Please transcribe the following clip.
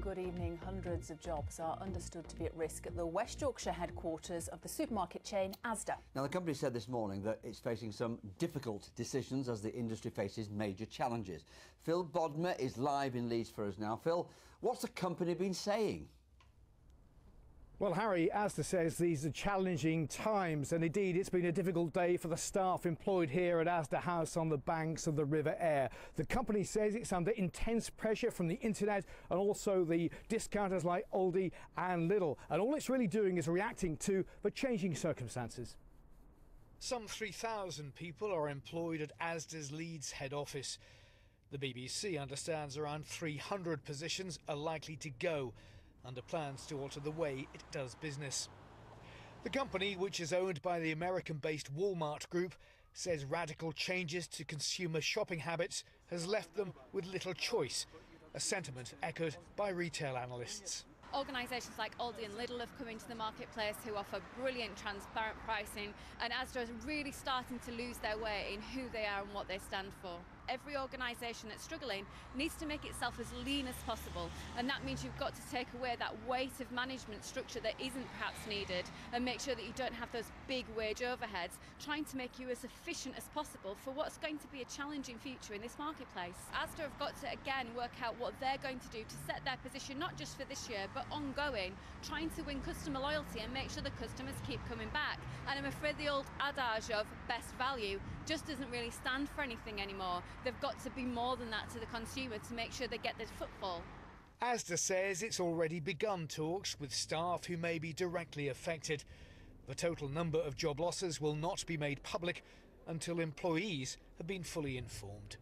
good evening. Hundreds of jobs are understood to be at risk at the West Yorkshire headquarters of the supermarket chain Asda. Now, the company said this morning that it's facing some difficult decisions as the industry faces major challenges. Phil Bodmer is live in Leeds for us now. Phil, what's the company been saying? Well, Harry, Asda says these are challenging times, and indeed it's been a difficult day for the staff employed here at Asda House on the banks of the River Aire. The company says it's under intense pressure from the internet and also the discounters like Aldi and Lidl, and all it's really doing is reacting to the changing circumstances. Some 3,000 people are employed at Asda's Leeds head office. The BBC understands around 300 positions are likely to go under plans to alter the way it does business. The company, which is owned by the American based Walmart Group, says radical changes to consumer shopping habits has left them with little choice, a sentiment echoed by retail analysts. Organisations like Aldi and Lidl have come into the marketplace who offer brilliant transparent pricing and Asda is really starting to lose their way in who they are and what they stand for every organisation that's struggling needs to make itself as lean as possible. And that means you've got to take away that weight of management structure that isn't perhaps needed and make sure that you don't have those big wage overheads, trying to make you as efficient as possible for what's going to be a challenging future in this marketplace. Asda have got to again work out what they're going to do to set their position not just for this year but ongoing, trying to win customer loyalty and make sure the customers keep coming back. And I'm afraid the old adage of best value just doesn't really stand for anything anymore. They've got to be more than that to the consumer to make sure they get the footfall. Asda says it's already begun talks with staff who may be directly affected. The total number of job losses will not be made public until employees have been fully informed.